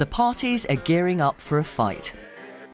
The parties are gearing up for a fight.